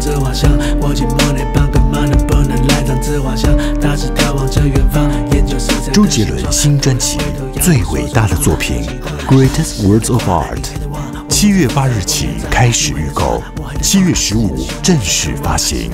着，莫内，个能不能来趟自画像？大致眺望着远方，研究色彩。周杰伦新专辑《最伟大的作品》（Greatest Words of Art），七月八日起开始预购，七月十五正式发行。